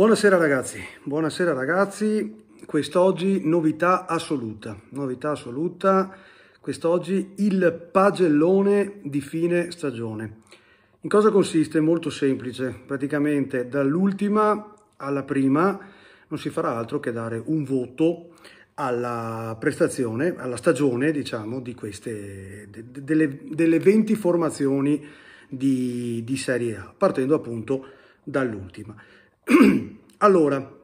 Buonasera ragazzi, buonasera ragazzi, quest'oggi novità assoluta, novità assoluta, quest'oggi il pagellone di fine stagione. In cosa consiste? Molto semplice, praticamente dall'ultima alla prima non si farà altro che dare un voto alla prestazione, alla stagione diciamo di queste, de, delle, delle 20 formazioni di, di Serie A, partendo appunto dall'ultima. allora,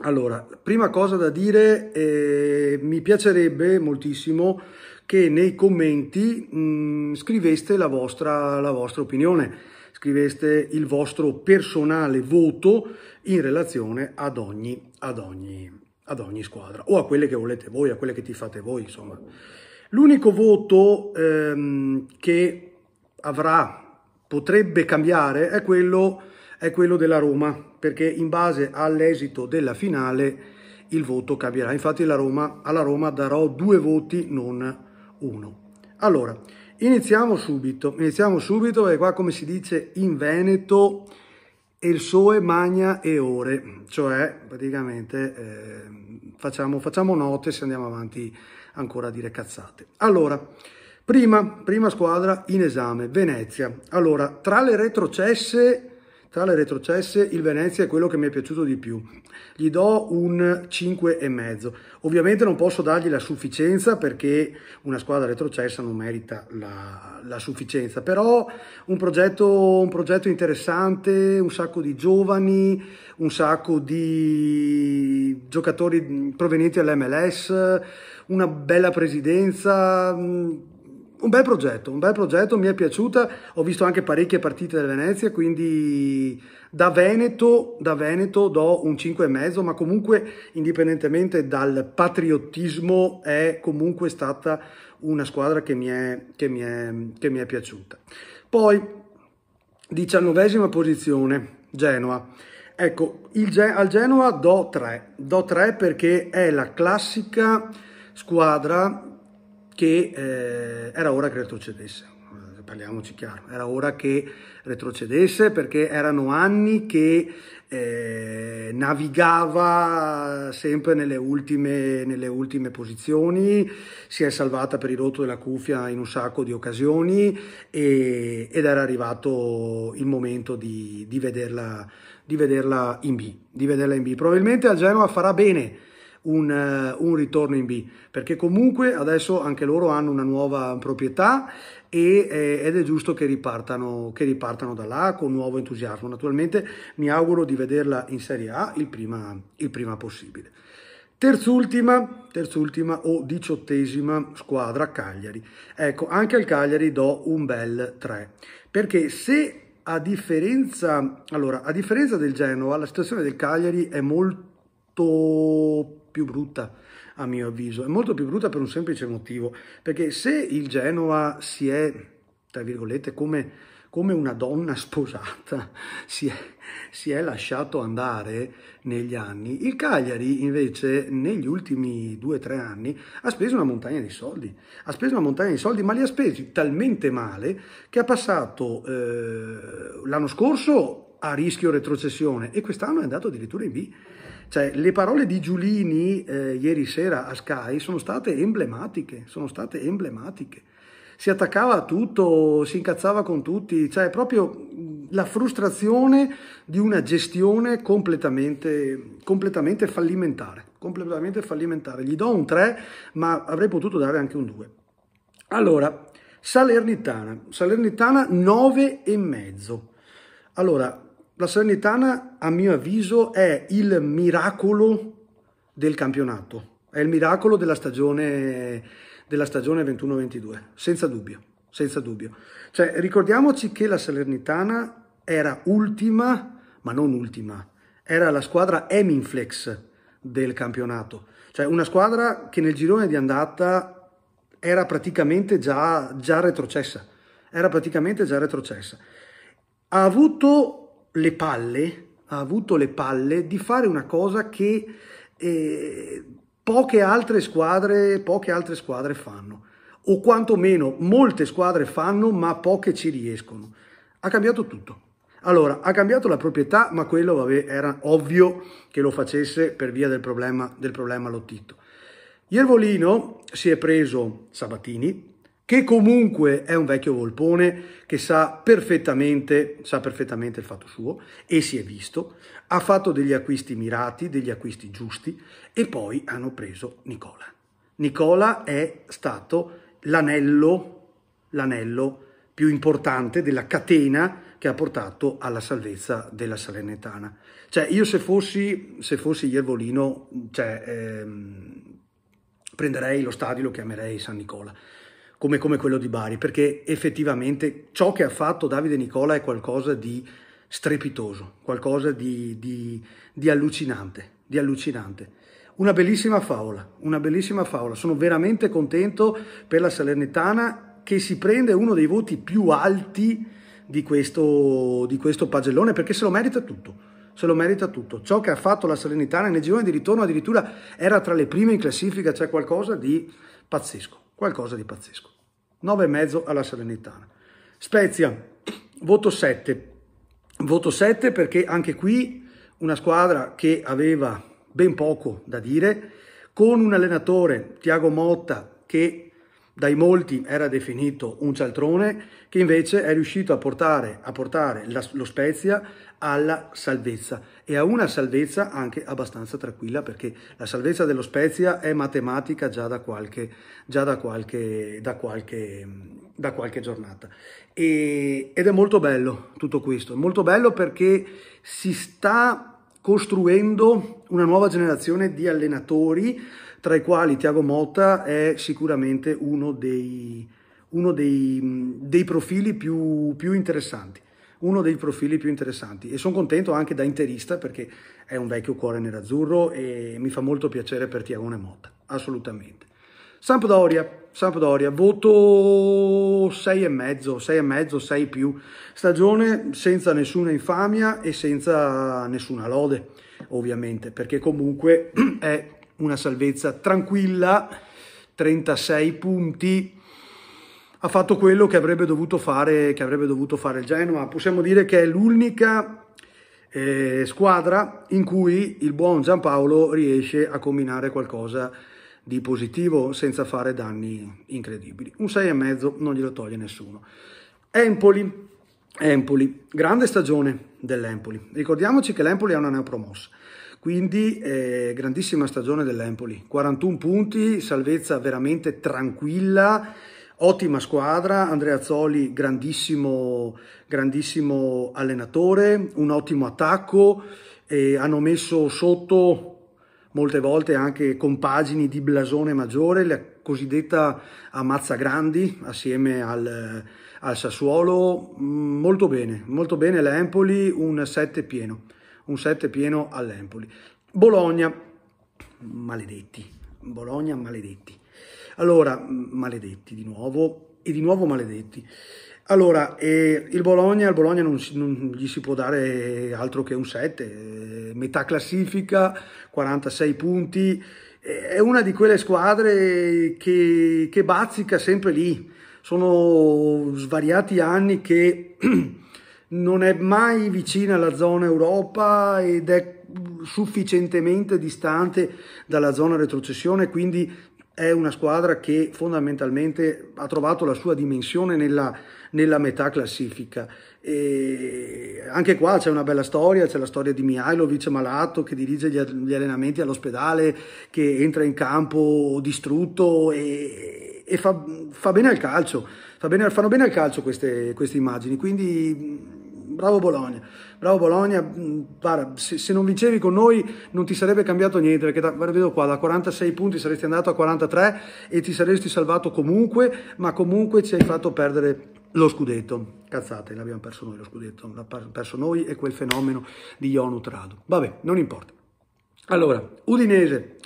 allora, prima cosa da dire, eh, mi piacerebbe moltissimo che nei commenti mh, mm, scriveste la vostra, la vostra opinione, scriveste il vostro personale voto in relazione ad ogni, ad ogni, ad ogni squadra o a quelle che volete voi, a quelle che ti fate voi, insomma. L'unico voto ehm, che avrà, potrebbe cambiare, è quello è quello della Roma, perché in base all'esito della finale il voto cambierà. Infatti Roma, alla Roma darò due voti, non uno. Allora, iniziamo subito, iniziamo subito e qua come si dice in Veneto il soe magna e ore, cioè praticamente eh, facciamo, facciamo note se andiamo avanti ancora a dire cazzate. Allora, prima, prima squadra in esame, Venezia. Allora, tra le retrocesse tra le retrocesse il Venezia è quello che mi è piaciuto di più. Gli do un 5,5. Ovviamente non posso dargli la sufficienza perché una squadra retrocessa non merita la, la sufficienza, però un progetto, un progetto interessante, un sacco di giovani, un sacco di giocatori provenienti dall'MLS, una bella presidenza un bel progetto, un bel progetto, mi è piaciuta, ho visto anche parecchie partite del Venezia, quindi da Veneto, da Veneto do un 5,5, ma comunque indipendentemente dal patriottismo è comunque stata una squadra che mi è, che mi è, che mi è piaciuta. Poi, diciannovesima posizione, Genoa. Ecco, il, al Genoa do 3, do 3 perché è la classica squadra che eh, era ora che retrocedesse, eh, parliamoci chiaro, era ora che retrocedesse perché erano anni che eh, navigava sempre nelle ultime, nelle ultime, posizioni, si è salvata per il rotto della cuffia in un sacco di occasioni e, ed era arrivato il momento di, di, vederla, di, vederla, in B, di vederla in B. Probabilmente al Genoa farà bene un, uh, un, ritorno in B, perché comunque adesso anche loro hanno una nuova proprietà eh, ed è giusto che ripartano, che ripartano da là con nuovo entusiasmo. Naturalmente mi auguro di vederla in Serie A il prima, il prima possibile. Terzultima, terzultima o diciottesima squadra Cagliari. Ecco, anche al Cagliari do un bel 3, perché se a differenza, allora, a differenza del Genoa, la situazione del Cagliari è molto più brutta a mio avviso, è molto più brutta per un semplice motivo, perché se il Genoa si è, tra virgolette, come, come una donna sposata, si è, si è lasciato andare negli anni, il Cagliari invece negli ultimi due o tre anni ha speso una montagna di soldi, ha speso una montagna di soldi, ma li ha spesi talmente male che ha passato eh, l'anno scorso a rischio retrocessione e quest'anno è andato addirittura in B. Cioè, le parole di Giulini eh, ieri sera a Sky sono state emblematiche, sono state emblematiche. Si attaccava a tutto, si incazzava con tutti, cioè proprio la frustrazione di una gestione completamente, completamente fallimentare, completamente fallimentare. Gli do un 3, ma avrei potuto dare anche un 2. Allora, Salernitana, Salernitana 9 e mezzo. Allora, la Salernitana, a mio avviso, è il miracolo del campionato, è il miracolo della stagione, della stagione 21-22, senza dubbio, senza dubbio. Cioè, ricordiamoci che la Salernitana era ultima, ma non ultima, era la squadra Eminflex del campionato, cioè una squadra che nel girone di andata era praticamente già, già retrocessa, era praticamente già retrocessa. Ha avuto le palle, ha avuto le palle di fare una cosa che eh, poche, altre squadre, poche altre squadre fanno, o quantomeno molte squadre fanno, ma poche ci riescono. Ha cambiato tutto. Allora, ha cambiato la proprietà, ma quello vabbè, era ovvio che lo facesse per via del problema, del problema Lottito. Iervolino si è preso Sabatini, che comunque è un vecchio volpone che sa perfettamente, sa perfettamente il fatto suo e si è visto, ha fatto degli acquisti mirati, degli acquisti giusti e poi hanno preso Nicola. Nicola è stato l'anello, l'anello più importante della catena che ha portato alla salvezza della Salernitana. Cioè io se fossi, se fossi Iervolino, cioè, ehm, prenderei lo stadio, lo chiamerei San Nicola, come, come quello di Bari, perché effettivamente ciò che ha fatto Davide Nicola è qualcosa di strepitoso, qualcosa di, di, di allucinante, di allucinante. Una bellissima favola, una bellissima favola. Sono veramente contento per la Salernitana che si prende uno dei voti più alti di questo, di questo pagellone perché se lo merita tutto. Se lo merita tutto. Ciò che ha fatto la Salernitana nel girone di ritorno addirittura era tra le prime in classifica, c'è qualcosa di pazzesco, qualcosa di pazzesco. 9,5 alla Salernitana. Spezia, voto 7. Voto 7 perché anche qui una squadra che aveva ben poco da dire, con un allenatore, Tiago Motta, che dai molti era definito un cialtrone, che invece è riuscito a portare, a portare la, lo Spezia alla salvezza e a una salvezza anche abbastanza tranquilla perché la salvezza dello Spezia è matematica già da qualche, già da qualche, da qualche, da qualche giornata. E, ed è molto bello tutto questo, è molto bello perché si sta costruendo una nuova generazione di allenatori tra i quali Tiago Motta è sicuramente uno dei, uno dei, dei profili più, più interessanti uno dei profili più interessanti e sono contento anche da interista perché è un vecchio cuore nerazzurro e mi fa molto piacere per Tiagone Motta, assolutamente. Sampdoria, Sampdoria, voto 6,5, 6,5, 6 più, stagione senza nessuna infamia e senza nessuna lode, ovviamente, perché comunque è una salvezza tranquilla, 36 punti, ha fatto quello che avrebbe dovuto fare, avrebbe dovuto fare il Genoa. Possiamo dire che è l'unica eh, squadra in cui il buon Giampaolo riesce a combinare qualcosa di positivo senza fare danni incredibili. Un 6,5 non glielo toglie nessuno. Empoli, Empoli, grande stagione dell'Empoli. Ricordiamoci che l'Empoli è una neopromossa. Quindi eh, grandissima stagione dell'Empoli, 41 punti, salvezza veramente tranquilla, ottima squadra, Andrea Zoli grandissimo, grandissimo allenatore, un ottimo attacco, eh, hanno messo sotto molte volte anche compagini di blasone maggiore, la cosiddetta ammazza grandi assieme al, al Sassuolo, mm, molto bene, molto bene l'Empoli, un 7 pieno un 7 pieno all'Empoli. Bologna, maledetti, Bologna maledetti. Allora, maledetti di nuovo, e di nuovo maledetti. Allora, eh, il Bologna, il Bologna non, non, gli si può dare altro che un 7, eh, metà classifica, 46 punti, eh, è una di quelle squadre che, che bazzica sempre lì. Sono svariati anni che non è mai vicina alla zona Europa ed è sufficientemente distante dalla zona retrocessione, quindi è una squadra che fondamentalmente ha trovato la sua dimensione nella, nella metà classifica. E anche qua c'è una bella storia, c'è la storia di Mihailovic malato che dirige gli, gli allenamenti all'ospedale, che entra in campo distrutto e, e fa, fa, bene al calcio, fa bene, fanno bene al calcio queste, queste immagini, quindi bravo Bologna, bravo Bologna, mm, guarda, se, se, non vincevi con noi non ti sarebbe cambiato niente, perché da, guarda, vedo qua, da 46 punti saresti andato a 43 e ti saresti salvato comunque, ma comunque ci hai fatto perdere lo scudetto. Cazzate, l'abbiamo perso noi lo scudetto, l'abbiamo perso noi e quel fenomeno di Ionu Trado. Vabbè, non importa. Allora, Udinese,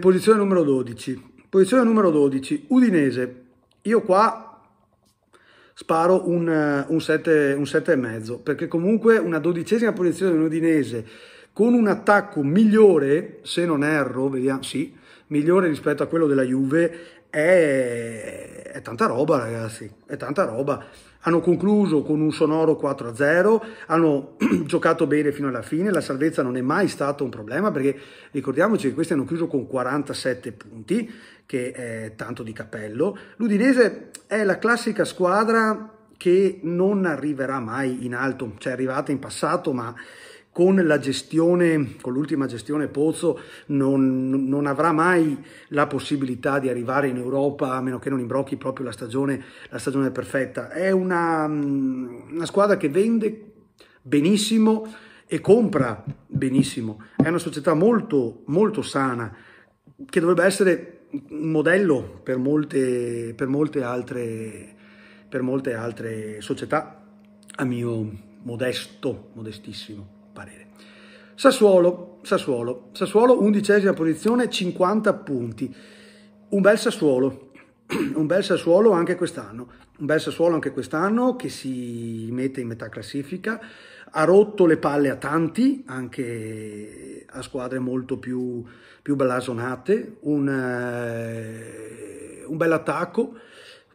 posizione numero 12. Posizione numero 12, Udinese. Io qua sparo un, eh, un 7,5 perché comunque una dodicesima posizione di un Udinese con un attacco migliore, se non erro, vediamo, sì, migliore rispetto a quello della Juve, è, è tanta roba ragazzi, è tanta roba. Hanno concluso con un sonoro 4-0, hanno giocato bene fino alla fine, la salvezza non è mai stato un problema perché ricordiamoci che questi hanno chiuso con 47 punti, che è tanto di cappello. L'Udinese è la classica squadra che non arriverà mai in alto, cioè è arrivata in passato ma con la gestione, con l'ultima gestione Pozzo, non, non, avrà mai la possibilità di arrivare in Europa, a meno che non imbrocchi proprio la stagione, la stagione perfetta. È una, una squadra che vende benissimo e compra benissimo. È una società molto, molto sana, che dovrebbe essere un modello per molte, per molte, altre, per molte altre società, a mio modesto, modestissimo parere. Sassuolo, Sassuolo, Sassuolo undicesima posizione, 50 punti. Un bel Sassuolo, un bel Sassuolo anche quest'anno, un bel Sassuolo anche quest'anno che si mette in metà classifica, ha rotto le palle a tanti, anche a squadre molto più, più blasonate, un, eh, un bel attacco,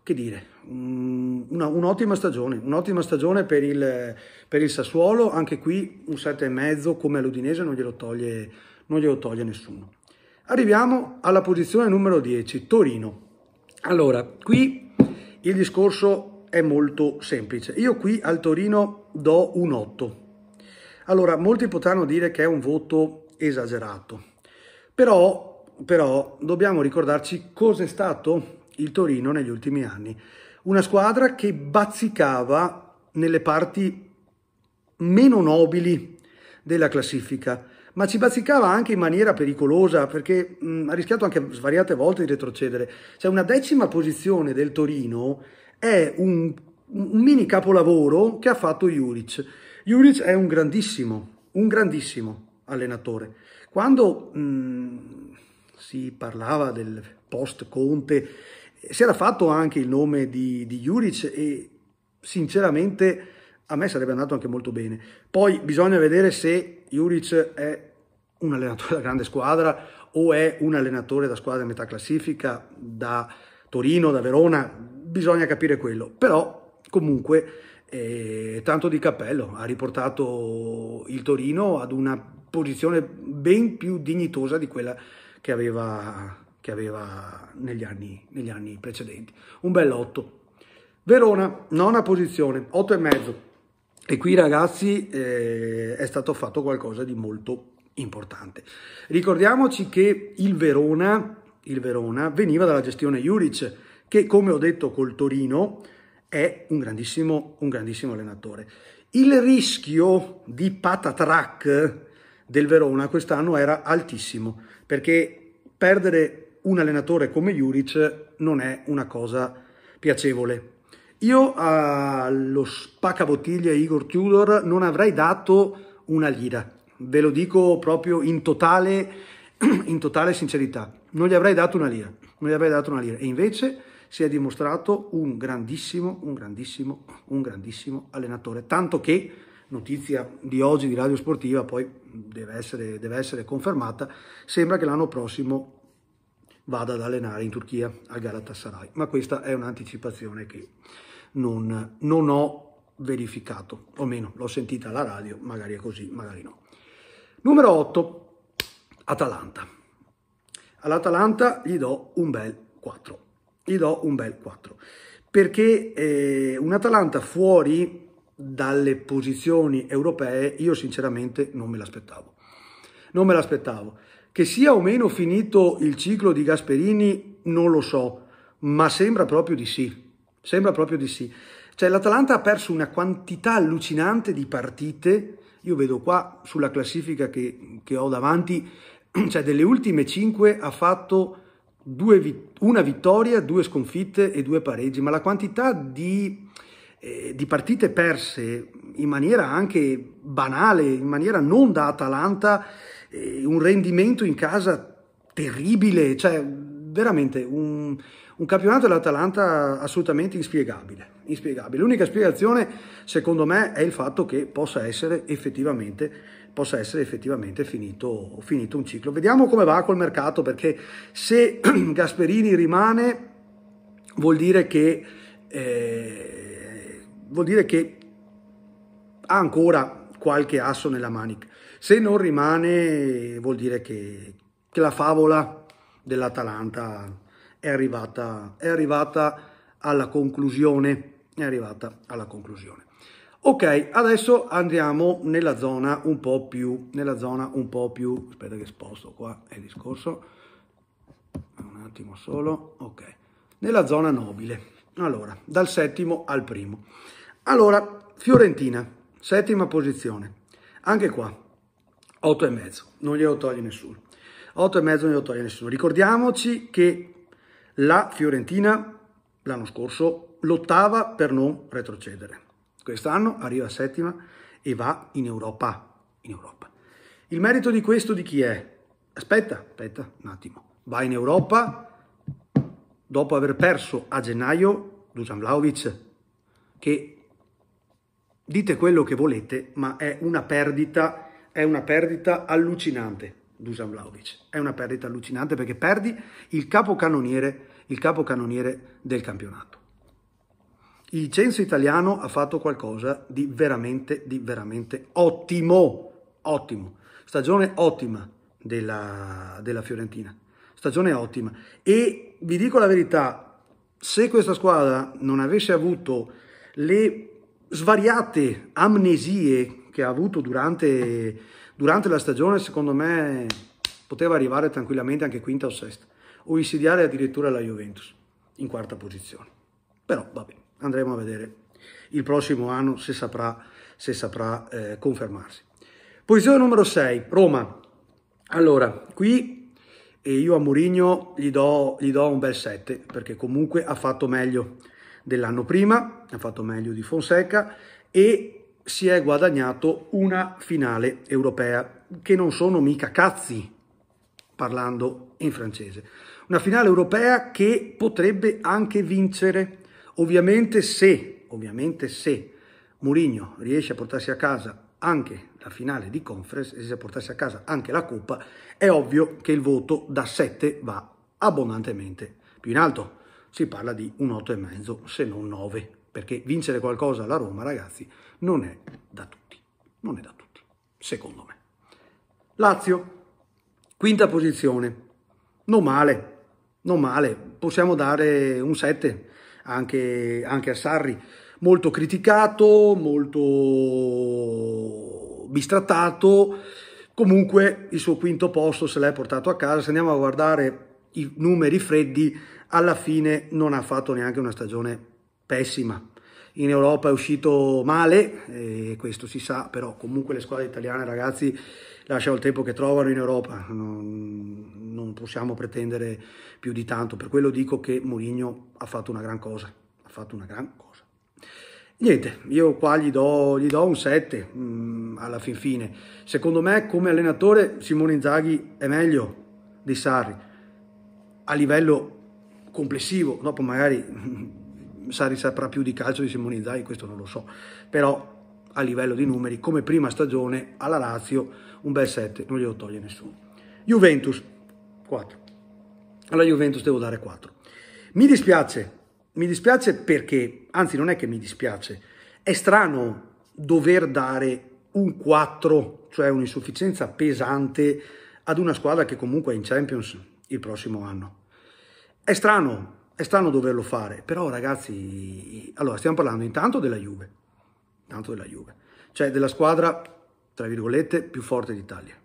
che dire, una, un'ottima stagione, un'ottima stagione per il, per il, Sassuolo, anche qui un 7,5 come all'Udinese non glielo, toglie, non glielo toglie nessuno. Arriviamo alla posizione numero 10, Torino. Allora, qui il discorso è molto semplice. Io qui al Torino do un 8. Allora, molti potranno dire che è un voto esagerato, però, però dobbiamo ricordarci cosa è stato il Torino negli ultimi anni. Una squadra che bazzicava nelle parti meno nobili della classifica, ma ci bazzicava anche in maniera pericolosa perché mh, ha rischiato anche svariate volte di retrocedere. Cioè una decima posizione del Torino è un, un mini capolavoro che ha fatto Juric. Juric è un grandissimo, un grandissimo allenatore. Quando mh, si parlava del post Conte si era fatto anche il nome di, di Juric e sinceramente a me sarebbe andato anche molto bene. Poi bisogna vedere se Juric è un allenatore da grande squadra o è un allenatore da squadra di metà classifica, da Torino, da Verona, bisogna capire quello. Però comunque eh, tanto di cappello, ha riportato il Torino ad una posizione ben più dignitosa di quella che aveva che aveva negli anni, negli anni precedenti. Un bel 8. Verona, nona posizione, 8 e qui ragazzi eh, è stato fatto qualcosa di molto importante. Ricordiamoci che il Verona, il Verona veniva dalla gestione Juric, che come ho detto col Torino è un grandissimo, un grandissimo allenatore. Il rischio di patatrack del Verona quest'anno era altissimo, perché perdere un allenatore come Juric non è una cosa piacevole. Io allo spaccabottiglia Igor Tudor non avrei dato una lira, ve lo dico proprio in totale, in totale sincerità, non gli avrei dato una lira, non gli avrei dato una lira. E invece si è dimostrato un grandissimo, un grandissimo, un grandissimo allenatore, tanto che notizia di oggi di Radio Sportiva, poi deve essere, deve essere confermata, sembra che l'anno prossimo vada ad allenare in Turchia al Galatasaray, ma questa è un'anticipazione che non, non ho verificato, o meno l'ho sentita alla radio, magari è così, magari no. Numero 8, Atalanta. All'Atalanta gli do un bel 4, gli do un bel 4, perché eh, un Atalanta fuori dalle posizioni europee io sinceramente non me l'aspettavo. Non me l'aspettavo. Che sia o meno finito il ciclo di Gasperini non lo so, ma sembra proprio di sì. Sembra proprio di sì. Cioè l'Atalanta ha perso una quantità allucinante di partite. Io vedo qua sulla classifica che, che ho davanti, cioè delle ultime cinque ha fatto due, una vittoria, due sconfitte e due pareggi, ma la quantità di, eh, di partite perse in maniera anche banale, in maniera non da Atalanta, eh, un rendimento in casa terribile, cioè veramente un, un campionato dell'Atalanta assolutamente inspiegabile, inspiegabile. L'unica spiegazione, secondo me, è il fatto che possa essere effettivamente, possa essere effettivamente finito, finito un ciclo. Vediamo come va col mercato, perché se Gasperini rimane, vuol dire che eh, vuol dire che ha ancora qualche asso nella manica. Se non rimane, vuol dire che, che la favola dell'Atalanta è arrivata, è arrivata alla conclusione. È arrivata alla conclusione. Ok, adesso andiamo nella zona un po' più, nella zona un po' più, aspetta che sposto qua il discorso, un attimo solo, ok, nella zona nobile. Allora, dal settimo al primo. Allora, Fiorentina, settima posizione. Anche qua, 8 e mezzo, non glielo toglie nessuno. 8 e mezzo non glielo toglie nessuno. Ricordiamoci che la Fiorentina l'anno scorso lottava per non retrocedere. Quest'anno arriva settima e va in Europa. in Europa. Il merito di questo di chi è? Aspetta, aspetta un attimo. Va in Europa dopo aver perso a gennaio Dusan Vlaovic, che dite quello che volete, ma è una perdita, è una perdita allucinante. Dusan Vlaovic. È una perdita allucinante perché perdi il capocannoniere, il capocannoniere del campionato. Il censo italiano ha fatto qualcosa di veramente, di veramente ottimo, ottimo. Stagione ottima della, della Fiorentina, stagione ottima. E vi dico la verità, se questa squadra non avesse avuto le svariate amnesie che ha avuto durante, durante la stagione, secondo me poteva arrivare tranquillamente anche quinta o sesta, o insidiare addirittura la Juventus in quarta posizione. Però vabbè, andremo a vedere il prossimo anno se saprà, se saprà eh, confermarsi. Posizione numero 6, Roma. Allora, qui io a Mourinho gli do, gli do un bel 7 perché comunque ha fatto meglio dell'anno prima, ha fatto meglio di Fonseca e si è guadagnato una finale europea, che non sono mica cazzi, parlando in francese. Una finale europea che potrebbe anche vincere, ovviamente se, ovviamente se Mourinho riesce a portarsi a casa anche la finale di conference, riesce a portarsi a casa anche la Coppa, è ovvio che il voto da 7 va abbondantemente. Più in alto si parla di un 8,5 se non 9, perché vincere qualcosa alla Roma, ragazzi, non è da tutti, non è da tutti, secondo me. Lazio, quinta posizione, non male, non male, possiamo dare un 7 anche, anche a Sarri, molto criticato, molto bistrattato, comunque il suo quinto posto se l'è portato a casa, se andiamo a guardare i numeri freddi, alla fine non ha fatto neanche una stagione pessima. In Europa è uscito male, e questo si sa, però comunque le squadre italiane, ragazzi, lasciano il tempo che trovano in Europa, non, non possiamo pretendere più di tanto. Per quello dico che Mourinho ha fatto una gran cosa, ha fatto una gran cosa. Niente, io qua gli do, gli do un 7 mh, mm, alla fin fine. Secondo me come allenatore Simone Inzaghi è meglio di Sarri. A livello complessivo, dopo magari Sari saprà più di calcio di Simone Zai, questo non lo so, però a livello di numeri, come prima stagione alla Lazio, un bel 7, non glielo toglie nessuno. Juventus, 4. Alla Juventus devo dare 4. Mi dispiace, mi dispiace perché, anzi non è che mi dispiace, è strano dover dare un 4, cioè un'insufficienza pesante ad una squadra che comunque è in Champions il prossimo anno. È strano, è strano doverlo fare, però ragazzi, allora stiamo parlando intanto della Juve, intanto della Juve, cioè della squadra, tra virgolette, più forte d'Italia.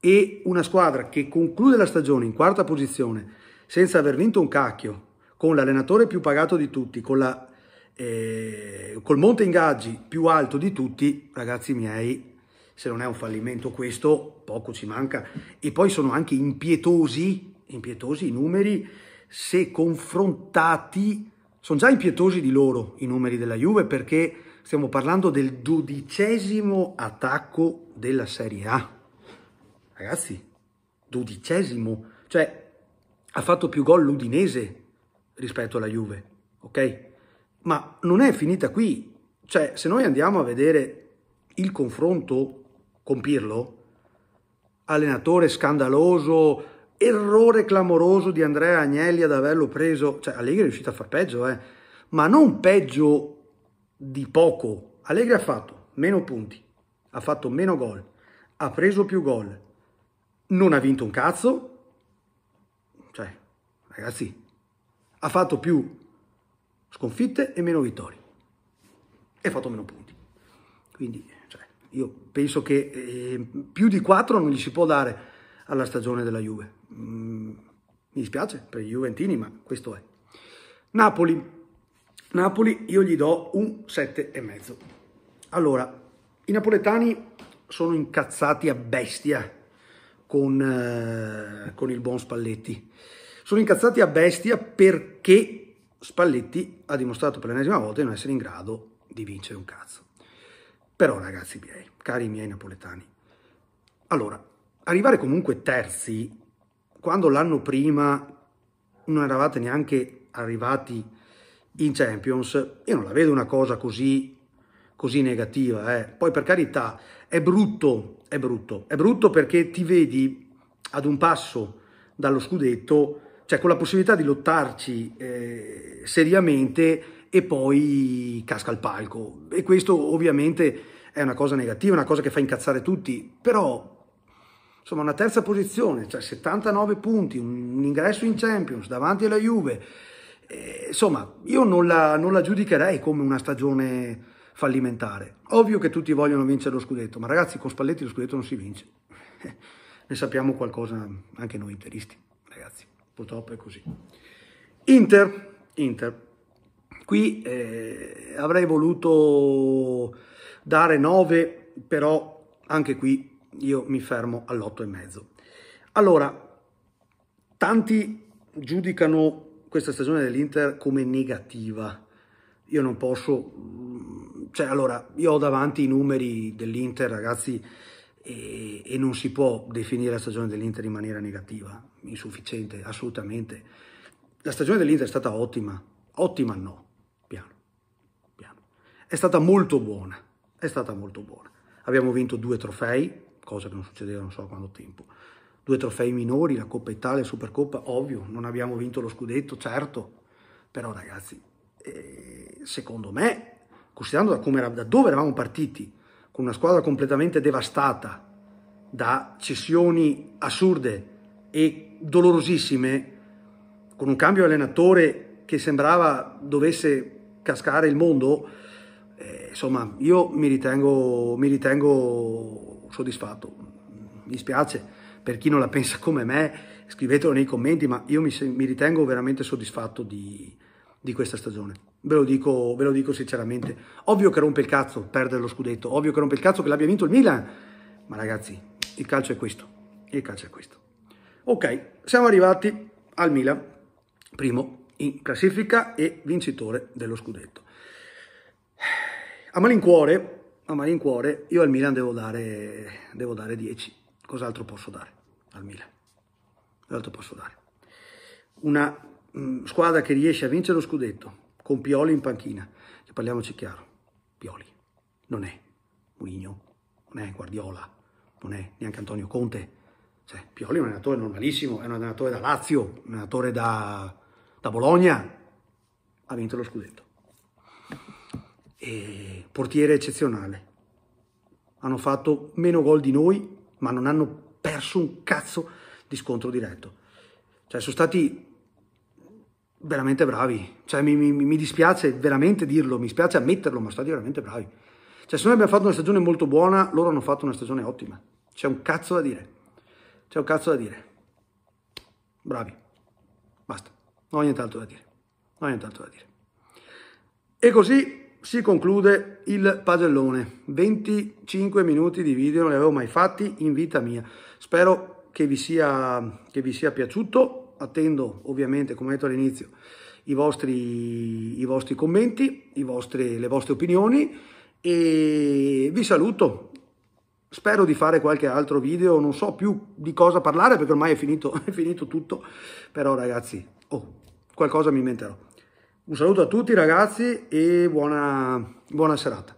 E una squadra che conclude la stagione in quarta posizione senza aver vinto un cacchio, con l'allenatore più pagato di tutti, con la, eh, col monte ingaggi più alto di tutti, ragazzi miei, se non è un fallimento questo, poco ci manca. E poi sono anche impietosi, impietosi i numeri se confrontati, sono già impietosi di loro i numeri della Juve perché stiamo parlando del dodicesimo attacco della Serie A. Ragazzi, dodicesimo, cioè ha fatto più gol l'Udinese rispetto alla Juve, ok? Ma non è finita qui, cioè se noi andiamo a vedere il confronto con Pirlo, allenatore scandaloso, errore clamoroso di Andrea Agnelli ad averlo preso, cioè Allegri è riuscito a far peggio, eh, ma non peggio di poco. Allegri ha fatto meno punti, ha fatto meno gol, ha preso più gol, non ha vinto un cazzo. Cioè, ragazzi, ha fatto più sconfitte e meno vittorie e ha fatto meno punti. Quindi, cioè, io penso che eh, più di 4 non gli si può dare alla stagione della Juve. Mm, mi dispiace per i Juventini, ma questo è. Napoli. Napoli io gli do un 7,5. Allora, i napoletani sono incazzati a bestia con, eh, con il buon Spalletti. Sono incazzati a bestia perché Spalletti ha dimostrato per l'ennesima volta di non essere in grado di vincere un cazzo. Però ragazzi miei, cari miei napoletani, allora, arrivare comunque terzi, quando l'anno prima non eravate neanche arrivati in Champions, io non la vedo una cosa così, così negativa. Eh. Poi per carità, è brutto, è brutto, è brutto perché ti vedi ad un passo dallo scudetto, cioè con la possibilità di lottarci eh, seriamente e poi casca il palco. E questo ovviamente è una cosa negativa, una cosa che fa incazzare tutti, però insomma una terza posizione, cioè 79 punti, un ingresso in Champions davanti alla Juve, eh, insomma io non la, non la giudicherei come una stagione fallimentare. Ovvio che tutti vogliono vincere lo scudetto, ma ragazzi con Spalletti lo scudetto non si vince. ne sappiamo qualcosa anche noi interisti, ragazzi, purtroppo è così. Inter, Inter. Qui eh, avrei voluto dare 9, però anche qui io mi fermo all'8,5. Allora, tanti giudicano questa stagione dell'Inter come negativa. Io non posso, cioè allora, io ho davanti i numeri dell'Inter, ragazzi, e, e, non si può definire la stagione dell'Inter in maniera negativa, insufficiente, assolutamente. La stagione dell'Inter è stata ottima, ottima no, piano, piano. È stata molto buona, è stata molto buona. Abbiamo vinto due trofei, cosa che non succedeva non so quanto tempo. Due trofei minori, la Coppa Italia e Supercoppa, ovvio, non abbiamo vinto lo scudetto, certo, però ragazzi, eh, secondo me, considerando da, come da dove eravamo partiti, con una squadra completamente devastata da cessioni assurde e dolorosissime, con un cambio allenatore che sembrava dovesse cascare il mondo, eh, insomma, io mi ritengo, mi ritengo soddisfatto. Mi dispiace per chi non la pensa come me, scrivetelo nei commenti, ma io mi, mi ritengo veramente soddisfatto di, di questa stagione. Ve lo, dico, ve lo, dico, sinceramente. Ovvio che rompe il cazzo perdere lo scudetto, ovvio che rompe il cazzo che l'abbia vinto il Milan, ma ragazzi, il calcio è questo, il calcio è questo. Ok, siamo arrivati al Milan, primo in classifica e vincitore dello scudetto. A malincuore, a malincuore, io al Milan devo dare, devo dare 10. Cos'altro posso dare al Milan? Cos'altro posso dare? Una mh, mm, squadra che riesce a vincere lo scudetto con Pioli in panchina, che parliamoci chiaro, Pioli non è Mourinho, non è Guardiola, non è neanche Antonio Conte. Cioè, Pioli è un allenatore normalissimo, è un allenatore da Lazio, un allenatore da, da Bologna, ha vinto lo scudetto e portiere eccezionale. Hanno fatto meno gol di noi, ma non hanno perso un cazzo di scontro diretto. Cioè, sono stati veramente bravi. Cioè, mi, mi, mi dispiace veramente dirlo, mi spiace ammetterlo, ma sono stati veramente bravi. Cioè, se noi abbiamo fatto una stagione molto buona, loro hanno fatto una stagione ottima. C'è un cazzo da dire. C'è un cazzo da dire. Bravi. Basta. Non ho nient'altro da dire. Non ho nient'altro da dire. E così si conclude il pagellone. 25 minuti di video, non li avevo mai fatti in vita mia. Spero che vi sia, che vi sia piaciuto. Attendo ovviamente, come detto all'inizio, i vostri, i vostri commenti, i vostri, le vostre opinioni e vi saluto. Spero di fare qualche altro video, non so più di cosa parlare perché ormai è finito, è finito tutto, però ragazzi, oh, qualcosa mi inventerò. Un saluto a tutti ragazzi e buona, buona serata.